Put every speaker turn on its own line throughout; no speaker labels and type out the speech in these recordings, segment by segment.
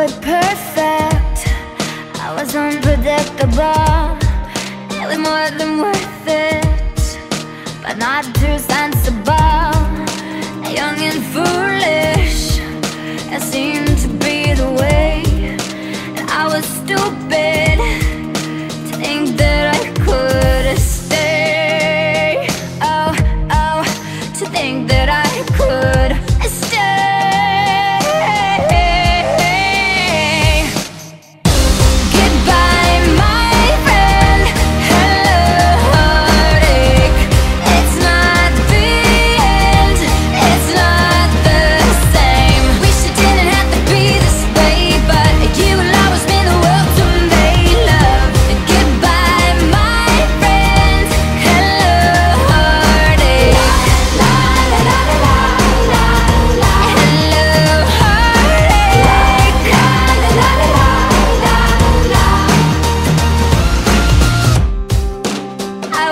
were perfect I was unpredictable It more than worth it But not too sensible Young and foolish It seemed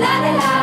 la la la